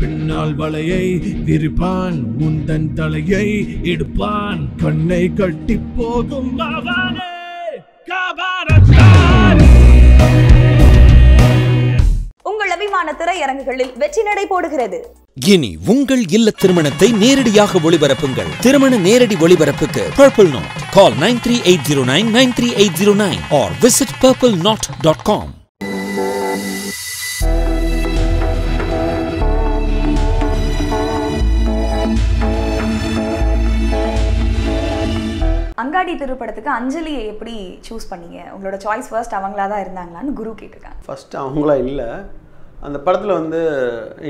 பின்னால் வலையை விரிப்பான் முந்தன் தலையை எடுப்பான் கண்ணை கட்டி போகும் அவனே உங்கள் அபிமான திரையரங்குகளில் வெற்றி நடை போடுகிறது. இனி உங்கள் இல்ல திருமணத்தை நேரடியாக ஒளிபரப்புங்கள். திருமண நேரடி ஒளிபரப்புக்கு purple knot call nine three eight zero nine nine three eight zero nine or visit purple knot dot com அங்காடி திருப்படத்துக்கு அஞ்சலியை எப்படி சூஸ் பண்ணீங்க? உங்களோட சாய்ஸ் ஃபர்ஸ்ட் அவங்களா தான் இருந்தாங்களான்னு குரு கேட்டிருக்காங்க. ஃபர்ஸ்ட் அவங்களா இல்லை. அந்த படத்தில் வந்து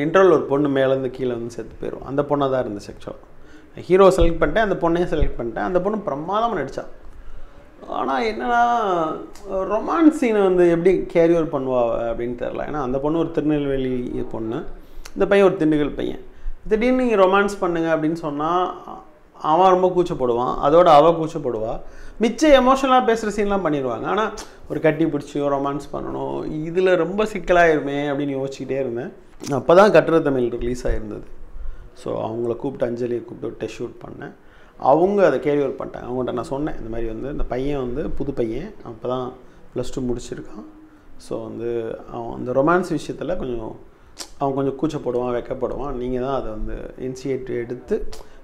இன்டர்வல் ஒரு பொண்ணு மேலேருந்து கீழே வந்து செத்து போயிடும் அந்த பொண்ணாக தான் இருந்துச்சு ஆக்சுவலாக ஹீரோ செலக்ட் பண்ணிட்டேன் அந்த பொண்ணையும் செலக்ட் பண்ணிட்டேன். அந்த பொண்ணு பிரமாதமாக நடித்தா ஆனால் என்னன்னா ரொமான்ஸ் சீனை வந்து எப்படி கேரியர் பண்ணுவா அப்படின்னு தெரில ஏன்னா அந்த பொண்ணு ஒரு திருநெல்வேலி பொண்ணு. இந்த பையன் ஒரு திண்டுக்கல் பையன். திடீர்னு நீங்கள் ரொமான்ஸ் பண்ணுங்க அப்படின்னு சொன்னால் அவன் ரொம்ப கூச்சப்படுவான் அதோட அவள் கூச்சப்படுவாள் மிச்ச எமோஷனலாக பேசுகிற சீன்லாம் பண்ணிடுவாங்க. ஆனால் ஒரு கட்டி பிடிச்சி ரொமான்ஸ் பண்ணணும் இதில் ரொம்ப சிக்கலாயிருமே அப்படின்னு யோசிச்சுக்கிட்டே இருந்தேன். அப்போ தான் கட்டுரை தமிழ் ரிலீஸ் ஆகிருந்தது ஸோ அவங்கள கூப்பிட்டு அஞ்சலியை கூப்பிட்டு டெஸ்ட் ஷூட் பண்ணேன். அவங்க அதை கேரி ஓவர் பண்ணிட்டாங்க. அவங்கள்ட்ட நான் சொன்னேன் இந்த மாதிரி வந்து இந்த பையன் வந்து புது பையன் அப்போ தான் ப்ளஸ் டூ முடிச்சிருக்கான். ஸோ வந்து அவன் அந்த ரொமான்ஸ் விஷயத்தில் கொஞ்சம் அவன் கொஞ்சம் கூச்சப்படுவான் வெக்கப்படுவான். நீங்கள் தான் அதை வந்து இனிஷியேட் எடுத்து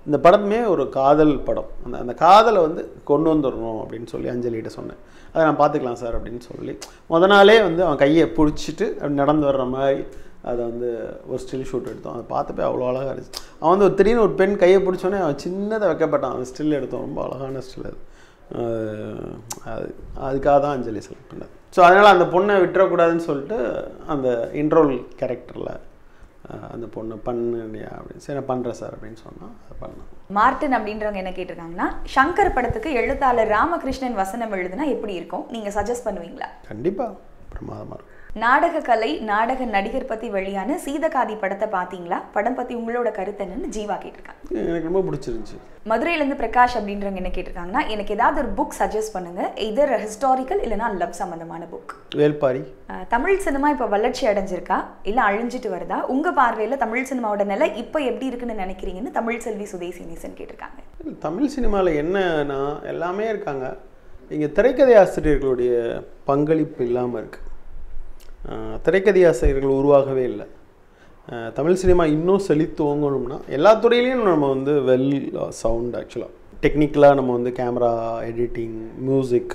இந்த படமே ஒரு காதல் படம். அந்த அந்த காதலை வந்து கொண்டு வந்துடணும் அப்படின்னு சொல்லி அஞ்சலிகிட்ட சொன்னேன். அதை நான் பார்த்துக்கலாம் சார் அப்படின்னு சொல்லி. முத நாளே வந்து அவன் கையை பிடிச்சிட்டு அப்படி நடந்து வர்ற மாதிரி அதை வந்து ஒரு ஸ்டில் ஷூட் எடுத்தோம். அதை பார்த்தப்பே அவ்வளோ அழகாக இருந்துச்சு. அவன் வந்து ஒரு திடீர்னு ஒரு பெண் கையை பிடிச்சோன்னே அவன் சின்னதை வைக்கப்பட்டான். அந்த ஸ்டில் எடுத்தோம். ரொம்ப அழகான ஸ்டில் அது. அது அதுக்காக தான் அஞ்சலி செலக்ட் பண்ணது. ஸோ அதனால் அந்த பொண்ணை விட்டுறக்கூடாதுன்னு சொல்லிட்டு அந்த இன்ட்ரோல் கேரக்டரில் அந்த பொண்ணு பண்ணுனியா அப்படின்னு. சரி நான் பண்ணுறேன் சார் அப்படின்னு சொன்னால் அதை பண்ணேன் மார்டின் அப்படின்றவங்க என்ன கேட்டிருக்காங்கன்னா சங்கர் படத்துக்கு எழுத்தாளர் ராமகிருஷ்ணன் வசனம் எழுதுனா எப்படி இருக்கும்? நீங்க சஜஸ்ட் பண்ணுவீங்களா? கண்டிப்பாக பிரமாதமாக இருக்கும். நாடக கலை நாடக நடிகர் பத்தி வெளியான சீதகாதி படத்தை பாத்தீங்களா படம் பத்தி உங்களோட கருத்து என்னன்னு ஜீவா கேட்டிருக்காங்க. எனக்கு ரொம்ப பிடிச்சிருந்துச்சி. மதுரையில இருந்து பிரகாஷ் அப்படின்றவங்க என்ன கேட்டிருக்காங்கன்னா எனக்கு ஏதாவது ஒரு புக் சஜஸ்ட் பண்ணுங்க. இதர் ஹிஸ்டாரிக்கல் இல்லைன்னா லவ் சம்பந்தமான புக் வேல்பாரி. தமிழ் சினிமா இப்போ வளர்ச்சி அடைஞ்சிருக்கா? இல்ல அழிஞ்சிட்டு வருதா? உங்க பார்வையில தமிழ் சினிமாவோட நிலை இப்போ எப்படி இருக்குன்னு நினைக்கிறீங்கன்னு தமிழ் செல்வி சுதேசி நேசன் கேட்டிருக்காங்க. தமிழ் சினிமாவில் என்னன்னா எல்லாமே இருக்காங்க. இங்கே திரைக்கதை ஆசிரியர்களுடைய பங்களிப்பு இல்லாமல் இருக்குது திரைக்கதை ஆசிரியர்கள் உருவாகவே இல்லை. தமிழ் சினிமா இன்னும் செழித்து ஓங்கணும்னா எல்லா துறையிலையும் நம்ம வந்து வெல் சவுண்ட் ஆக்சுவலாக டெக்னிக்கலாக நம்ம வந்து கேமரா எடிட்டிங் மியூசிக்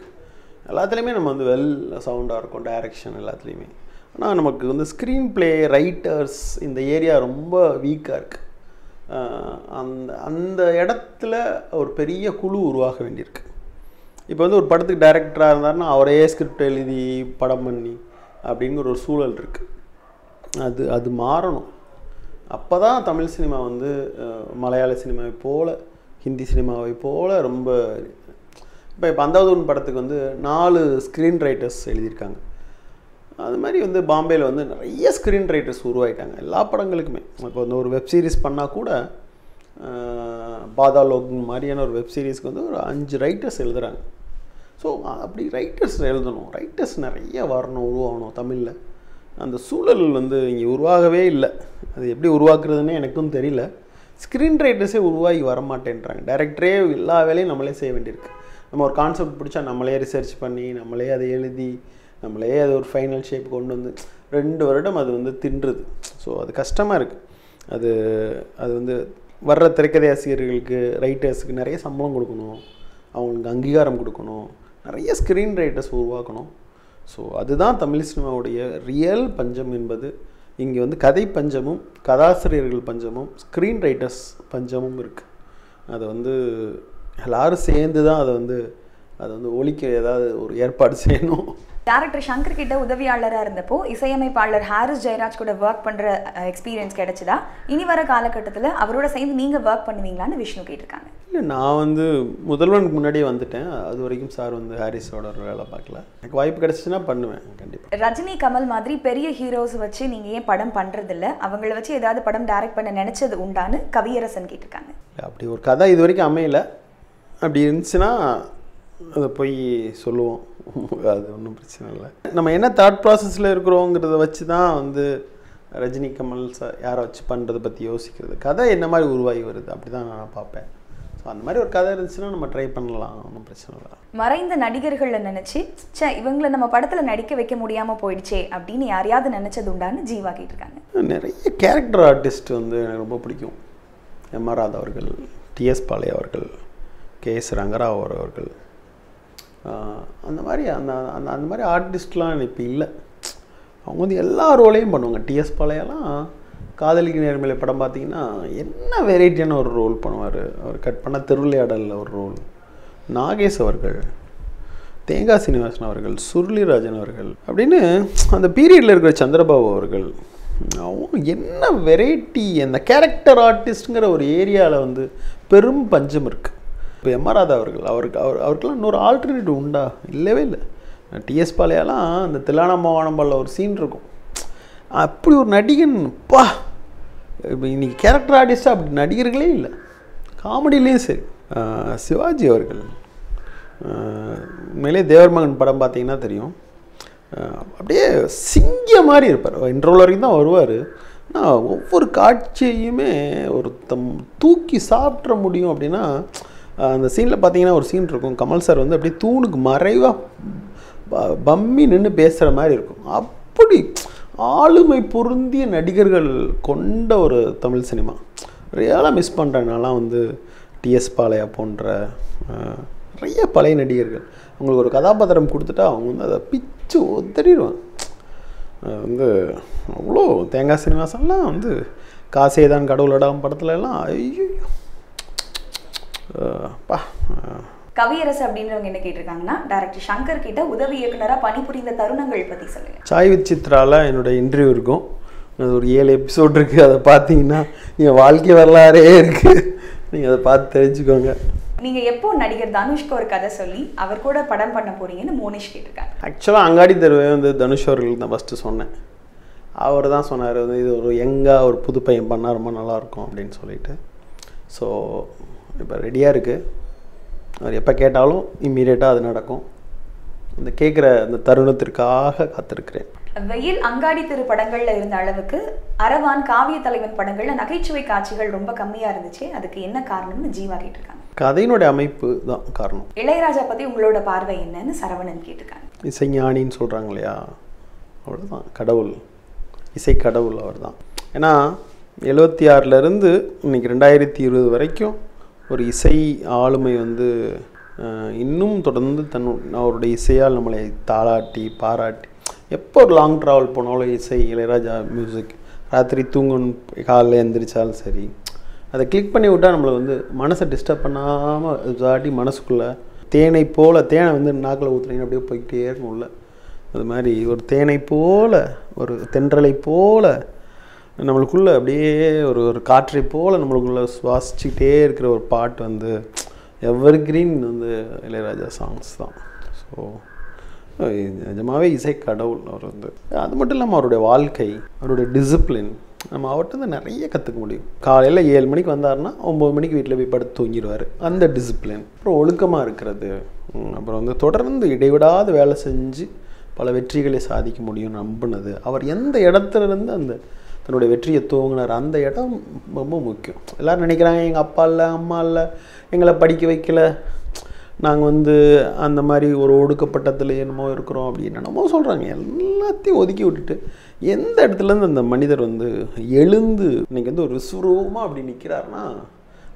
எல்லாத்துலேயுமே நம்ம வந்து வெல் சவுண்டாக இருக்கும் டைரக்ஷன் எல்லாத்துலேயுமே. ஆனால் நமக்கு வந்து ஸ்க்ரீன் ப்ளே ரைட்டர்ஸ் இந்த ஏரியா ரொம்ப வீக்காக இருக்குது அந்த அந்த இடத்துல ஒரு பெரிய குழு உருவாக வேண்டியிருக்கு. இப்போ வந்து ஒரு படத்துக்கு டைரக்டராக இருந்தாருன்னா அவரே ஸ்கிரிப்ட் எழுதி படம் பண்ணி அப்படிங்கிற ஒரு சூழல் இருக்குது அது அது மாறணும். அப்போ தான் தமிழ் சினிமா வந்து மலையாள சினிமாவை போல் ஹிந்தி சினிமாவை போல் ரொம்ப இப்போ இப்போ அந்தாவதூன் படத்துக்கு வந்து நாலு ஸ்க்ரீன் ரைட்டர்ஸ் எழுதியிருக்காங்க. அது மாதிரி வந்து பாம்பேயில் வந்து நிறைய ஸ்க்ரீன் ரைட்டர்ஸ் உருவாயிட்டாங்க. எல்லா படங்களுக்குமே. இப்போ வந்து ஒரு வெப் சீரிஸ் பண்ணால் கூட பாதாலோக் மாதிரியான ஒரு வெப் சீரிஸ்க்கு வந்து ஒரு அஞ்சு ரைட்டர்ஸ் எழுதுகிறாங்க ஸோ அப்படி ரைட்டர்ஸ் எழுதணும். ரைட்டர்ஸ் நிறைய வரணும் உருவாகணும் தமிழில். அந்த சூழல் வந்து இங்கே உருவாகவே இல்லை. அது எப்படி உருவாக்குறதுன்னே எனக்கும் தெரியல. ஸ்க்ரீன் ரைட்டர்ஸே உருவாகி வர மாட்டேன்றாங்க டைரக்டரே எல்லா வேலையும் நம்மளே செய்ய வேண்டியிருக்கு. நம்ம ஒரு கான்செப்ட் பிடிச்சா நம்மளே ரிசர்ச் பண்ணி நம்மளே அதை எழுதி நம்மளே அது ஒரு ஃபைனல் ஷேப் கொண்டு வந்து ரெண்டு வருடம் அது வந்து தின்றுது. ஸோ அது கஷ்டமாக இருக்குது அது அது வந்து வர்ற திரைக்கதை ஆசிரியர்களுக்கு ரைட்டர்ஸுக்கு நிறைய சம்பளம் கொடுக்கணும். அவங்களுக்கு அங்கீகாரம் கொடுக்கணும். நிறைய ஸ்க்ரீன் ரைட்டர்ஸ் உருவாக்கணும். ஸோ அதுதான் தமிழ் சினிமாவுடைய ரியல் பஞ்சம் என்பது. இங்கே வந்து கதை பஞ்சமும் கதாசிரியர்கள் பஞ்சமும் ஸ்க்ரீன் ரைட்டர்ஸ் பஞ்சமும் இருக்குது அதை வந்து எல்லாரும் சேர்ந்து தான் அதை வந்து அதை வந்து ஒழிக்க ஏதாவது ஒரு ஏற்பாடு செய்யணும். டேரக்டர் சங்கர் கிட்ட உதவியாளரா இருந்தப்போ இசையமைப்பாளர் ஹாரிஸ் ஜெயராஜ் கூட ஒர்க் பண்ற எக்ஸ்பீரியன்ஸ் கிடைச்சதா? இனி வர காலகட்டத்துல அவரோட சேர்ந்து நீங்க ஒர்க் பண்ணுவீங்களான்னு விஷ்ணு கேட்டிருக்காங்க. இல்லை நான் வந்து முதல்வனுக்கு முன்னாடியே வந்துட்டேன். அது வரைக்கும் சார் வந்து ஹாரிஸோட ஒரு வேலை பார்க்கல. எனக்கு வாய்ப்பு கிடைச்சிச்சுன்னா பண்ணுவேன் கண்டிப்பாக ரஜினி கமல் மாதிரி பெரிய ஹீரோஸ் வச்சு நீங்க ஏன் படம் பண்றது இல்ல அவங்கள வச்சு ஏதாவது படம் டைரக்ட் பண்ண நினைச்சது உண்டான்னு கவியரசன் கேட்டிருக்காங்க. அப்படி ஒரு கதை இது வரைக்கும் அமையல. அப்படி இருந்துச்சுன்னா அதை போய் சொல்லுவோம். அது ஒன்றும் பிரச்சனை இல்லை. நம்ம என்ன தாட் ப்ராசஸில் இருக்கிறோங்கிறத வச்சு தான் வந்து ரஜினி கமல் சார் யாரை வச்சு பண்ணுறதை பற்றி யோசிக்கிறது. கதை என்ன மாதிரி உருவாகி வருது? அப்படி தான் நான் பார்ப்பேன். ஸோ அந்த மாதிரி ஒரு கதை இருந்துச்சுன்னா நம்ம ட்ரை பண்ணலாம். ஒன்றும் பிரச்சனை இல்லை. மறைந்த நடிகர்களை நினைச்சு ச்சே இவங்களை நம்ம படத்துல நடிக்க வைக்க முடியாம போயிடுச்சே அப்படின்னு யாரையாவது நினைச்சது உண்டான்னு ஜீவா கேட்டிருக்காங்க. நிறைய கேரக்டர் ஆர்டிஸ்ட் வந்து எனக்கு ரொம்ப பிடிக்கும். எம் ஆர் ராதா அவர்கள் டிஎஸ் பாளைய அவர்கள் கே எஸ் ரங்கராவ் அவர்கள் அந்த மாதிரி அந்த அந்த அந்த மாதிரி ஆர்டிஸ்ட்லாம் இப்போ இல்லை. அவங்க வந்து எல்லா ரோலையும் பண்ணுவாங்க. டிஎஸ் பாளையெல்லாம் காதலிக்கு நேர்மையில படம் பார்த்தீங்கன்னா என்ன வெரைட்டியான ஒரு ரோல் பண்ணுவார்? அவர் கட் பண்ண திருவிளையாடலில் ஒரு ரோல் நாகேஷ் அவர்கள் தேங்காய் சீனிவாசன் அவர்கள் சுருளிராஜன் அவர்கள் அப்படின்னு அந்த பீரியடில் இருக்கிற சந்திரபாபு அவர்கள் அவங்க என்ன வெரைட்டி அந்த கேரக்டர் ஆர்டிஸ்ட்டுங்கிற ஒரு ஏரியாவில் வந்து பெரும் பஞ்சம் இருக்குது இப்போ எம் ஆர் ராதா அவர்கள் அவருக்கு அவர் அவருக்கெல்லாம் இன்னொரு ஆல்டர்னேட்டிவ் உண்டா? இல்லவே இல்லை. டிஎஸ் பாளையாலாம் அந்த தில்லானா மாவானம்பாலில் ஒரு சீன் இருக்கும். அப்படி ஒரு நடிகன் பா! இப்போ இன்னைக்கு கேரக்டர் ஆர்டிஸ்ட்டாக அப்படி நடிகர்களே இல்லை. காமெடியிலையும் சரி. சிவாஜி அவர்கள் உண்மையிலே தேவர் மகன் படம் பார்த்தீங்கன்னா தெரியும். அப்படியே சிங்க மாதிரி இருப்பார். இன்ட்ரோல் வரைக்கும் தான் வருவார். ஆனால் ஒவ்வொரு காட்சியுமே ஒரு தம் தூக்கி சாப்பிட்ற முடியும் அப்படின்னா அந்த சீனில் பார்த்தீங்கன்னா ஒரு சீன் இருக்கும். கமல் சார் வந்து அப்படியே தூணுக்கு மறைவாக பம்மி நின்று பேசுகிற மாதிரி இருக்கும். அப்படி ஆளுமை பொருந்திய நடிகர்கள் கொண்ட ஒரு தமிழ் சினிமா. ரியலாக மிஸ் பண்ணுறேன் வந்து டிஎஸ் பாளையா போன்ற நிறைய பழைய நடிகர்கள். அவங்களுக்கு ஒரு கதாபாத்திரம் கொடுத்துட்டா அவங்க வந்து அதை பிச்சு ஒத்தறிடுவாங்க வந்து அவ்வளோ தேங்காய் சீனிவாசன்லாம் வந்து காசே தான் கடவுளடாம் படத்துல எல்லாம் ஐயோ கவியரசு அப்படின்றவங்க என்ன கேட்டிருக்காங்கன்னா டைரக்டர் சங்கர் கிட்ட உதவி இயக்குனரா பணிபுரிந்த தருணங்கள் பத்தி சொல்லுங்க. சாய் வித் சித்ரால என்னோட இன்டர்வியூ இருக்கும். அது ஒரு ஏழு எபிசோட் இருக்குது அதை பார்த்தீங்கன்னா என் வாழ்க்கை வரலாறே இருக்குது நீங்கள் அதை பார்த்து தெரிஞ்சுக்கோங்க. நீங்க எப்போ நடிகர் தனுஷ்க்கு ஒரு கதை சொல்லி அவர் கூட படம் பண்ண போறீங்கன்னு மோனிஷ் கேட்டிருக்காங்க. ஆக்சுவலாக அங்காடி தெருவே வந்து தனுஷ் அவர்களுக்கு தான் ஃபஸ்ட்டு சொன்னேன். அவர் தான் சொன்னார் வந்து இது ஒரு யங்காக ஒரு புது பையன் பண்ணால் ரொம்ப நல்லாயிருக்கும் அப்படின்னு சொல்லிட்டு. ஸோ இப்போ ரெடியாக இருக்குது அவர் எப்போ கேட்டாலும் இம்மீடியட்டாக அது நடக்கும். அந்த கேட்குற அந்த தருணத்திற்காக காத்திருக்கிறேன். வெயில் அங்காடி திரு படங்கள்ல இருந்த அளவுக்கு அரவான் காவிய தலைவன் படங்கள்ல நகைச்சுவை காட்சிகள் ரொம்ப கம்மியா இருந்துச்சு. அதுக்கு என்ன காரணம்னு ஜீவா கேட்டிருக்காங்க. கதையினுடைய அமைப்பு தான் காரணம். இளையராஜா பத்தி உங்களோட பார்வை என்னன்னு சரவணன் கேட்டிருக்காங்க. இசைஞானின்னு சொல்கிறாங்க இல்லையா? அவர் தான் கடவுள். இசை கடவுள் அவர் தான் ஏன்னா எழுபத்தி ஆறிலிருந்து இன்னைக்கு ரெண்டாயிரத்தி இருபது வரைக்கும் ஒரு இசை ஆளுமை வந்து இன்னும் தொடர்ந்து தன் அவருடைய இசையால் நம்மளை தாளாட்டி பாராட்டி எப்போ ஒரு லாங் ட்ராவல் போனாலும் இசை இளையராஜா மியூசிக் ராத்திரி தூங்கணும் காலைல எழுந்திரிச்சாலும் சரி அதை கிளிக் பண்ணி விட்டால் நம்மளை வந்து மனசை டிஸ்டர்ப் பண்ணாமல் தாட்டி மனசுக்குள்ளே தேனை போல் தேனை வந்து நாக்கில் ஊற்றுறீங்க அப்படியே போய்கிட்டே இருக்கும் உள்ள. அது மாதிரி ஒரு தேனை போல் ஒரு தென்றலை போல நம்மளுக்குள்ளே அப்படியே ஒரு ஒரு காற்றை போல் நம்மளுக்குள்ளே சுவாசிச்சுக்கிட்டே இருக்கிற ஒரு பாட்டு வந்து எவர் கிரீன் வந்து இளையராஜா சாங்ஸ் தான். ஸோ நிஜமாகவே இசை கடவுள் அவர் வந்து. அது மட்டும் இல்லாமல் அவருடைய வாழ்க்கை அவருடைய டிசிப்ளின் நம்ம அவர்கிட்ட வந்து நிறைய கற்றுக்க முடியும். காலையில் ஏழு மணிக்கு வந்தாருன்னா ஒம்பது மணிக்கு வீட்டில் போய் படுத்து தூங்கிடுவார். அந்த டிசிப்ளின் அப்புறம் ஒழுக்கமாக இருக்கிறது அப்புறம் வந்து தொடர்ந்து இடைவிடாத வேலை செஞ்சு பல வெற்றிகளை சாதிக்க முடியும் நம்பினது. அவர் எந்த இடத்துலேருந்து அந்த தன்னுடைய வெற்றியை துவங்கினார். அந்த இடம் ரொம்ப முக்கியம். எல்லோரும் நினைக்கிறாங்க எங்கள் அப்பா இல்லை அம்மா இல்லை எங்களை படிக்க வைக்கல. நாங்கள் வந்து அந்த மாதிரி ஒரு ஒடுக்கப்பட்டத்தில் என்னமோ இருக்கிறோம் அப்படின்னு என்னமோ சொல்கிறாங்க எல்லாத்தையும் ஒதுக்கி விட்டுட்டு எந்த இடத்துலேருந்து அந்த மனிதர் வந்து எழுந்து இன்னைக்கு வந்து ஒரு விஸ்வரூபமாக அப்படி நிற்கிறாருன்னா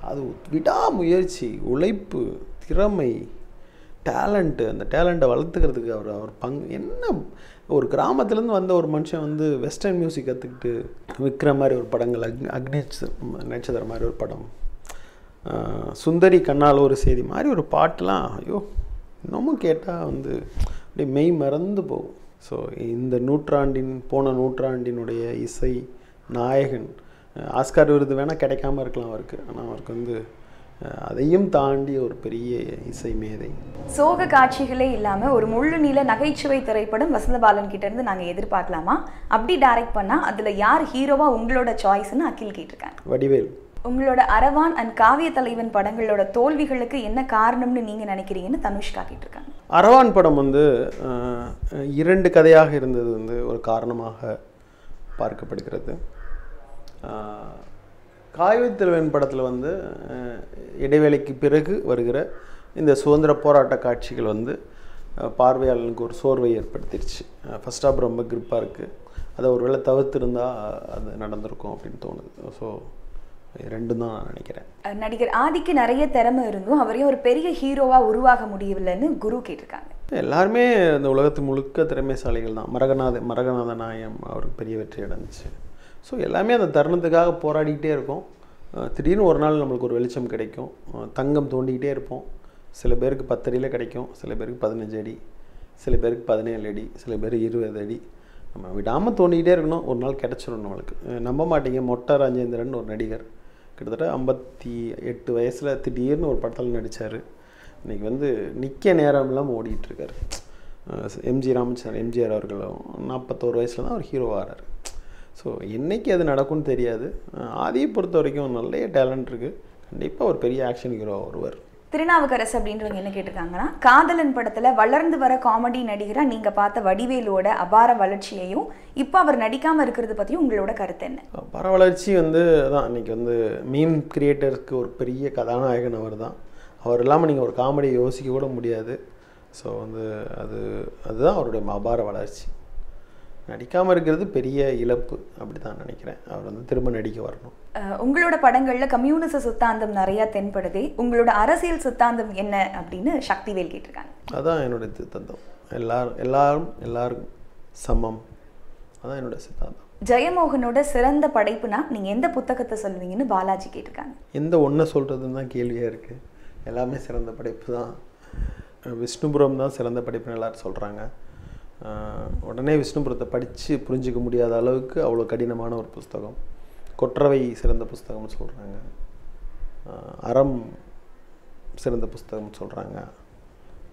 அது விடாமுயற்சி உழைப்பு திறமை டேலண்ட்டு அந்த டேலண்ட்டை வளர்த்துக்கிறதுக்கு அவர் அவர் பங்கு என்ன ஒரு கிராமத்துலேருந்து வந்த ஒரு மனுஷன் வந்து வெஸ்டர்ன் மியூசிக் கற்றுக்கிட்டு விற்கிற மாதிரி ஒரு படங்கள் அக் அக்னி நட்சத்திரம் மாதிரி ஒரு படம். சுந்தரி கண்ணால் ஒரு செய்தி மாதிரி ஒரு பாட்டெலாம் ஐயோ இன்னமும் கேட்டால் வந்து அப்படியே மெய் மறந்து போகும். ஸோ இந்த நூற்றாண்டின் போன நூற்றாண்டினுடைய இசை நாயகன் ஆஸ்கார் விருது வேணால் கிடைக்காம இருக்கலாம் அவருக்கு. ஆனால் அவருக்கு வந்து அதையும் தாண்டி ஒரு பெரிய இசை மேதை. சோக காட்சிகளே இல்லாம ஒரு முழு நீள நகைச்சுவை திரைப்படம் வசந்தபாலன் கிட்ட இருந்து நாங்க எதிர்பார்க்கலாமா? அப்படி டைரக்ட் பண்ணா அதுல யார் ஹீரோவா உங்களோட சாய்ஸ்னு அகில் கேட்டிருக்காங்க. வடிவேல். உங்களோட அரவான் அண்ட் காவிய தலைவன் படங்களோட தோல்விகளுக்கு என்ன காரணம்னு நீங்க நினைக்கிறீங்கன்னு தனுஷ்கா கேட்டிருக்காங்க. அரவான் படம் வந்து இரண்டு கதையாக இருந்தது வந்து ஒரு காரணமாக பார்க்கப்படுகிறது. ஆஹ், காய்வை திருவன் படத்தில் வந்து இடைவேளைக்கு பிறகு வருகிற இந்த சுதந்திர போராட்ட காட்சிகள் வந்து பார்வையாளனுக்கு ஒரு சோர்வை ஏற்படுத்திடுச்சு ஃபஸ்ட் ஆஃப் ரொம்ப கிரிப்பாக இருக்குது அதை ஒருவேளை தவிர்த்திருந்தா அது நடந்திருக்கும் அப்படின்னு தோணுது. ஸோ ரெண்டும் தான் நான் நினைக்கிறேன். நடிகர் ஆதிக்கு நிறைய திறமை இருந்தும் அவரையும் ஒரு பெரிய ஹீரோவா உருவாக முடியவில்லைன்னு குரு கேட்டிருக்காங்க. எல்லாருமே இந்த உலகத்து முழுக்க திறமைசாலிகள் தான். மரகநாத மரகநாத நாயம் அவருக்கு பெரிய வெற்றி அடைஞ்சிச்சு. ஸோ எல்லாமே அந்த தருணத்துக்காக போராடிக்கிட்டே இருக்கோம். திடீர்னு ஒரு நாள் நம்மளுக்கு ஒரு வெளிச்சம் கிடைக்கும். தங்கம் தோண்டிக்கிட்டே இருப்போம். சில பேருக்கு பத்தடியில் கிடைக்கும் சில பேருக்கு பதினஞ்சு அடி சில பேருக்கு பதினேழு அடி சில பேர் இருபது அடி. நம்ம விடாமல் தோண்டிக்கிட்டே இருக்கணும். ஒரு நாள் கிடச்சிரும் நம்மளுக்கு. நம்ப மாட்டீங்க. மொட்டை ராஜேந்திரன் ஒரு நடிகர். கிட்டத்தட்ட ஐம்பத்தி எட்டு வயசில் திடீர்னு ஒரு படத்தில் நடித்தார் இன்றைக்கி வந்து நிற்க நேரம் இல்லாமல் ஓடிட்டுருக்கார் எம்ஜி ராமச்சந்திரன் எம்ஜிஆர் அவர்களும் நாற்பத்தோரு வயசில் தான் அவர் ஹீரோ ஆகிறார் ஸோ என்னைக்கு அது நடக்கும்னு தெரியாது. ஆதியை பொறுத்த வரைக்கும் நிறைய டேலண்ட் இருக்குது கண்டிப்பாக ஒரு பெரிய ஆக்ஷன் ஹீரோ வருவார் திருநாவுக்கரசு அப்படின்றவங்க என்ன கேட்டிருக்காங்கன்னா காதலன் படத்துல வளர்ந்து வர காமெடி நடிகரா நீங்க பார்த்த வடிவேலோட அபார வளர்ச்சியையும் இப்போ அவர் நடிக்காம இருக்கிறது பத்தியும் உங்களோட கருத்து என்ன? பர வளர்ச்சி வந்து அதான் இன்னைக்கு வந்து மீம் கிரியேட்டருக்கு ஒரு பெரிய கதாநாயகன் அவர் தான் அவர் இல்லாமல் நீங்கள் ஒரு காமெடி யோசிக்க கூட முடியாது. ஸோ வந்து அது அதுதான் அவருடைய அபார வளர்ச்சி. நடிக்காமல் இருக்கிறது பெரிய இழப்பு அப்படி தான் நினைக்கிறேன். அவர் வந்து திரும்ப நடிக்க வரணும். உங்களோட படங்கள்ல கம்யூனிச சித்தாந்தம் நிறைய தென்படுதே. உங்களோட அரசியல் சித்தாந்தம் என்ன அப்படின்னு சக்திவேல் கேட்டிருக்காங்க. அதான் என்னுடைய சித்தாந்தம். எல்லாரும் எல்லாரும் எல்லாரும் சமம். அதான் என்னோட சித்தாந்தம். ஜெயமோகனோட சிறந்த படைப்புனா நீங்க எந்த புத்தகத்தை சொல்லுவீங்கன்னு பாலாஜி கேட்டிருக்காங்க. எந்த ஒன்றை சொல்கிறதுன்னு தான் கேள்வியாக இருக்குது எல்லாமே சிறந்த படைப்பு தான். விஷ்ணுபுரம் தான் சிறந்த படைப்புன்னு எல்லாரும் சொல்கிறாங்க உடனே விஷ்ணுபுரத்தை படித்து புரிஞ்சிக்க முடியாத அளவுக்கு அவ்வளோ கடினமான ஒரு புஸ்தகம். கொற்றவை சிறந்த புஸ்தகம்னு சொல்கிறாங்க அறம் சிறந்த புஸ்தகம்னு சொல்கிறாங்க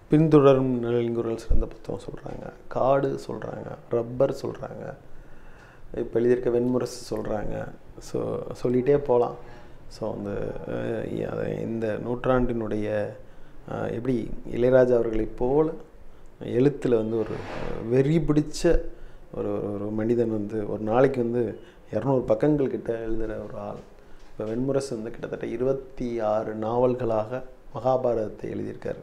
பின்தொடரும் நிழலிங்குரல் சிறந்த புத்தகம் சொல்கிறாங்க காடு சொல்கிறாங்க ரப்பர் சொல்கிறாங்க இப்போ எழுதியிருக்க வெண்முரசு சொல்கிறாங்க ஸோ சொல்லிகிட்டே போகலாம் ஸோ அந்த இந்த நூற்றாண்டினுடைய எப்படி இளையராஜா அவர்களைப் போல் எழுத்தில் வந்து ஒரு வெறி பிடிச்ச ஒரு ஒரு- ஒரு மனிதன் வந்து ஒரு நாளைக்கு வந்து இரநூறு பக்கங்கள் கிட்ட எழுதுகிற ஒரு ஆள். இப்போ வெண்முரசு வந்து கிட்டத்தட்ட இருபத்தி ஆறு நாவல்களாக மகாபாரதத்தை எழுதியிருக்காரு.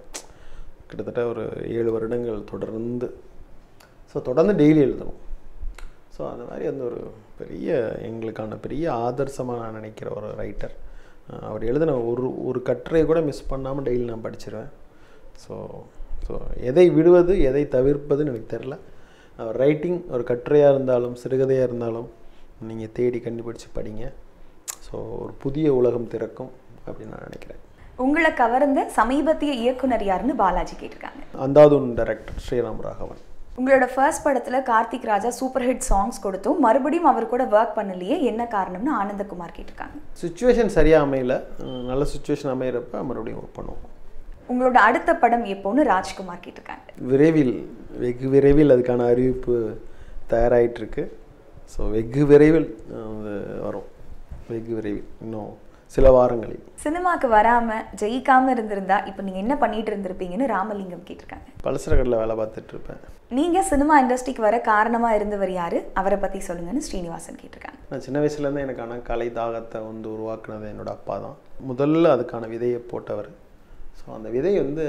கிட்டத்தட்ட ஒரு ஏழு வருடங்கள் தொடர்ந்து ஸோ தொடர்ந்து டெய்லி எழுதணும். ஸோ அந்த மாதிரி அந்த ஒரு பெரிய எங்களுக்கான பெரிய ஆதர்சமாக நான் நினைக்கிற ஒரு ரைட்டர் அவர் எழுதின ஒரு ஒரு கட்டுரையை கூட மிஸ் பண்ணாமல் டெய்லி நான் படிச்சிருவேன். ஸோ ஸோ எதை விடுவது எதை தவிர்ப்பதுன்னு எனக்கு தெரில அவர் ரைட்டிங் ஒரு கட்டுரையாக இருந்தாலும் சிறுகதையாக இருந்தாலும் நீங்கள் தேடி கண்டுபிடிச்சு படிங்க. ஸோ ஒரு புதிய உலகம் திறக்கும் அப்படின்னு நான் நினைக்கிறேன். உங்களை கவர்ந்த சமீபத்திய இயக்குனர் யாருன்னு பாலாஜி கேட்டிருக்காங்க. அந்தாதுன் டைரக்டர் ஸ்ரீராம் ராகவன். உங்களோட ஃபர்ஸ்ட் படத்துல Karthik Raja super hit songs கொடுத்தும் மறுபடியும் அவர் கூட ஒர்க் பண்ணலையே என்ன காரணம்னு ஆனந்தகுமார் கேட்டிருக்காங்க. சுச்சுவேஷன் சரியாக அமையல. நல்ல சுச்சுவேஷன் அமையிறப்ப மறுபடியும் ஒர்க் பண்ணுவோம். உங்களோட அடுத்த படம் எப்போன்னு ராஜ்குமார் கேட்டிருக்காங்க. விரைவில் வெகு விரைவில் அதுக்கான அறிவிப்பு தயாராகிட்டு இருக்கு ஸோ வெகு விரைவில் வரும். வெகு விரைவில் இன்னும் சில வாரங்களில். சினிமாக்கு வராம ஜெயிக்காம இருந்திருந்தா இப்போ நீங்க என்ன பண்ணிட்டு இருந்திருப்பீங்கன்னு ராமலிங்கம் கேட்டிருக்காங்க. பலசரக்கடையில் வேலை பார்த்துட்டு இருப்பேன். நீங்க சினிமா இண்டஸ்ட்ரிக்கு வர காரணமா இருந்தவர் யாரு? அவரை பத்தி சொல்லுங்கன்னு ஸ்ரீனிவாசன் கேட்டிருக்காங்க. நான் சின்ன வயசுலேருந்து எனக்கான கலை தாகத்தை வந்து உருவாக்குனது என்னோட அப்பா தான். முதல்ல அதுக்கான விதையை போட்டவர் ஸோ அந்த விதை வந்து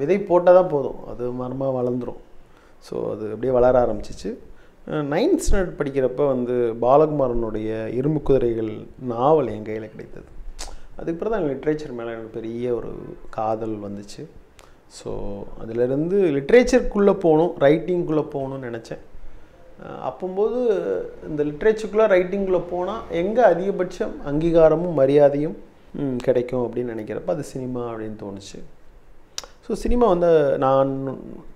விதை போட்டால் தான் போதும். அது மரமாக வளர்ந்துரும். ஸோ அது அப்படியே வளர ஆரம்பிச்சிச்சு. நைன்த் ஸ்டாண்டர்ட் படிக்கிறப்ப வந்து பாலகுமாரனுடைய இரும்பு குதிரைகள் நாவல் என் கையில் கிடைத்தது. அதுக்கப்புறம் தான் லிட்ரேச்சர் மேலே எனக்கு பெரிய ஒரு காதல் வந்துச்சு. ஸோ அதிலிருந்து லிட்ரேச்சருக்குள்ளே போகணும் ரைட்டிங்குள்ளே போகணும்னு நினச்சேன். அப்போம்போது இந்த லிட்ரேச்சருக்குள்ளே ரைட்டிங்குள்ளே போனால் எங்கே அதிகபட்சம் அங்கீகாரமும் மரியாதையும் கிடைக்கும் அப்படின்னு நினைக்கிறப்ப அது சினிமா அப்படின்னு தோணுச்சு. ஸோ சினிமா வந்து நான்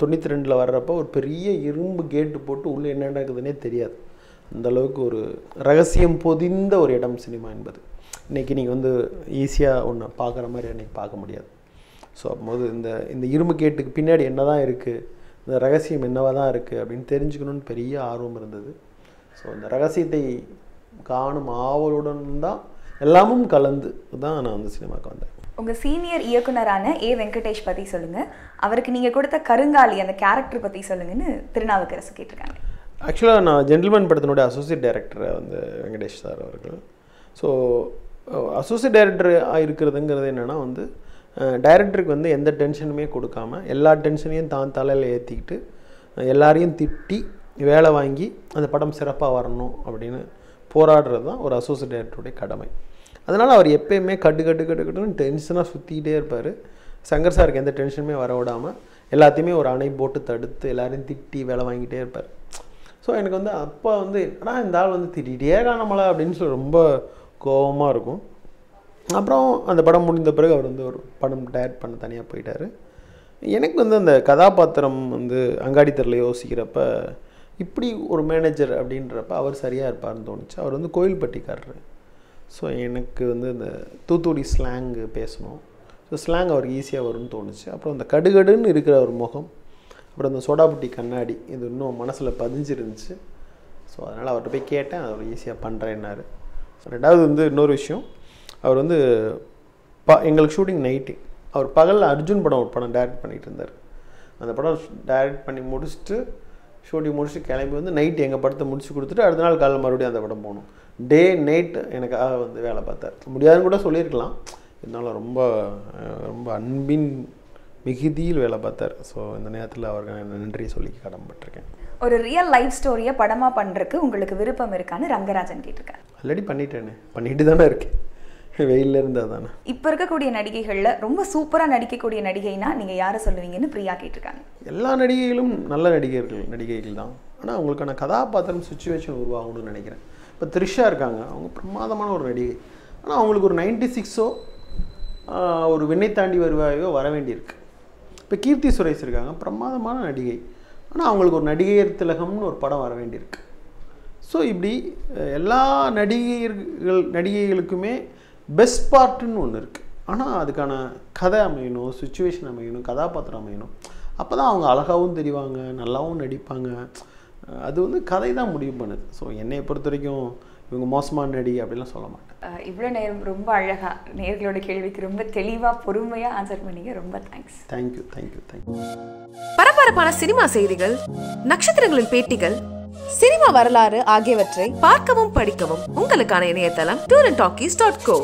தொண்ணூற்றி ரெண்டில் வர்றப்போ ஒரு பெரிய இரும்பு கேட்டு போட்டு உள்ளே என்ன நடக்குதுன்னே தெரியாது. அந்தளவுக்கு ஒரு ரகசியம் பொதிந்த ஒரு இடம் சினிமா என்பது. இன்றைக்கி நீங்கள் வந்து ஈஸியாக ஒன்று பார்க்குற மாதிரி அன்றைக்கி பார்க்க முடியாது. ஸோ அப்போது இந்த இந்த இரும்பு கேட்டுக்கு பின்னாடி என்ன தான் இருக்குது இந்த ரகசியம் என்னவா தான் இருக்குது அப்படின்னு தெரிஞ்சுக்கணும்னு பெரிய ஆர்வம் இருந்தது. ஸோ அந்த ரகசியத்தை காணும் ஆவலுடன் தான் எல்லாமும் கலந்து தான் நான் வந்து சினிமாவுக்கு வந்தேன். உங்க சீனியர் இயக்குனரான ஏ வெங்கடேஷ் பத்தி சொல்லுங்க. அவருக்கு நீங்க கொடுத்த கருங்காலி அந்த கேரக்டர் பத்தி சொல்லுங்கன்னு திருநாவுக்கரசு கேட்டிருக்காங்க. ஆக்சுவலாக நான் ஜென்டில்மேன் படத்தினுடைய அசோசியேட் டைரக்டர் வந்து வெங்கடேஷ் சார் அவர்கள். ஸோ அசோசியேட் டைரக்டர் இருக்கிறதுங்கிறது என்னென்னா வந்து டைரக்டருக்கு வந்து எந்த டென்ஷனுமே கொடுக்காம எல்லா டென்ஷனையும் தான் தலையில் ஏற்றிக்கிட்டு எல்லாரையும் திட்டி வேலை வாங்கி அந்த படம் சிறப்பாக வரணும் அப்படின்னு போராடுறது தான் ஒரு அசோசியேட் டைரக்டருடைய கடமை. அதனால் அவர் எப்பயுமே கட்டு கட்டு கட்டு கட்டுன்னு டென்ஷனாக சுற்றிக்கிட்டே இருப்பார். சங்கர் சாருக்கு எந்த டென்ஷனுமே வர விடாமல் எல்லாத்தையுமே ஒரு அணை போட்டு தடுத்து எல்லாரையும் திட்டி வேலை வாங்கிட்டே இருப்பார். ஸோ எனக்கு வந்து அப்போ வந்து ஆனால் இந்த ஆள் வந்து திட்டிகிட்டே காணமலை அப்படின்னு சொல்லி ரொம்ப கோபமாக இருக்கும். அப்புறம் அந்த படம் முடிந்த பிறகு அவர் வந்து ஒரு படம் டைரக்ட் பண்ண தனியாக போயிட்டார். எனக்கு வந்து அந்த கதாபாத்திரம் வந்து அங்காடி தெருவில் யோசிக்கிறப்ப இப்படி ஒரு மேனேஜர் அப்படின்றப்ப அவர் சரியாக இருப்பார்னு தோணுச்சு. அவர் வந்து கோயில்பட்டிக்காரர். ஸோ எனக்கு வந்து இந்த தூத்துக்குடி ஸ்லாங் பேசணும். ஸோ ஸ்லாங் அவருக்கு ஈஸியாக வரும்னு தோணுச்சு. அப்புறம் அந்த கடுகடுன்னு இருக்கிற ஒரு முகம் அப்புறம் அந்த சோடாபுட்டி கண்ணாடி இது இன்னும் மனசில் பதிஞ்சிருந்துச்சு. ஸோ அதனால் அவர்கிட்ட போய் கேட்டேன் அவர் ஈஸியாக பண்ணுறேன்னாரு ரெண்டாவது வந்து இன்னொரு விஷயம். அவர் வந்து ப எங்களுக்கு ஷூட்டிங் நைட்டு அவர் பகலில் அர்ஜுன் படம் ஒரு படம் டைரக்ட் பண்ணிகிட்டு இருந்தார். அந்த படம் டைரக்ட் பண்ணி முடிச்சுட்டு ஷூட்டிங் முடிச்சுட்டு கிளம்பி வந்து நைட் எங்கள் படத்தை முடிச்சு கொடுத்துட்டு அடுத்த நாள் காலையில் மறுபடியும் அந்த படம் போகணும். டே நைட் எனக்காக வந்து வேலை பார்த்தார். முடியாதுன்னு கூட சொல்லியிருக்கலாம். இருந்தாலும் ரொம்ப ரொம்ப அன்பின் மிகுதியில் வேலை பார்த்தார். ஸோ இந்த நேரத்தில் அவருக்கு நான் நன்றி சொல்லி கடன்பட்டிருக்கேன் ஒரு ரியல் லைஃப் ஸ்டோரியை படமா பண்றதுக்கு உங்களுக்கு விருப்பம் இருக்கான்னு ரங்கராஜன் கேட்டிருக்காரு. ஆல்ரெடி பண்ணிட்டேனே. பண்ணிட்டு தானே இருக்கேன். வெயிலில் இருந்தால் தானே. இப்போ இருக்கக்கூடிய நடிகைகள்ல ரொம்ப சூப்பரா நடிக்கக்கூடிய நடிகைனா நீங்க யாரை சொல்லுவீங்கன்னு பிரியா கேட்டிருக்காங்க. எல்லா நடிகைகளும் நல்ல நடிகர்கள் நடிகைகள் தான். ஆனால் அவங்களுக்கான கதாபாத்திரம் சுச்சுவேஷன் உருவாகணும்னு நினைக்கிறேன். இப்போ த்ரிஷா இருக்காங்க. அவங்க பிரமாதமான ஒரு நடிகை. ஆனால் அவங்களுக்கு ஒரு நைன்டி சிக்ஸோ ஒரு விண்ணை தாண்டி வருவாயோ வர வேண்டியிருக்கு. இப்போ கீர்த்தி சுரேஷ் இருக்காங்க. பிரமாதமான நடிகை. ஆனால் அவங்களுக்கு ஒரு நடிகையர் திலகம்னு ஒரு படம் வர வேண்டியிருக்கு. ஸோ இப்படி எல்லா நடிகைகள் நடிகைகளுக்குமே பெஸ்ட் பார்ட்டுன்னு ஒன்று இருக்குது ஆனால் அதுக்கான கதை அமையணும் சுச்சுவேஷன் அமையணும் கதாபாத்திரம் அமையணும். அப்போ தான் அவங்க அழகாகவும் தெரிவாங்க நல்லாவும் நடிப்பாங்க. அது வந்து கதை தான் முடிவு பண்ணுது. ஸோ என்னைய பொறுத்த வரைக்கும் இவங்க மோசமான நடிகை அப்படிலாம் சொல்ல மாட்டேன் அஹ் இவ்வளவு நேரம் ரொம்ப அழகா நேர்களோட கேள்விக்கு ரொம்ப தெளிவா பொறுமையா ஆன்சர் பண்ணீங்க. ரொம்ப thanks thank you thank you thank you பரபரப்பான சினிமா செய்திகள் நட்சத்திரங்களின் பேட்டிகள் சினிமா வரலாறு ஆகியவற்றை பார்க்கவும் படிக்கவும் உங்களுக்கான இணையதளம் tour and talkies dot co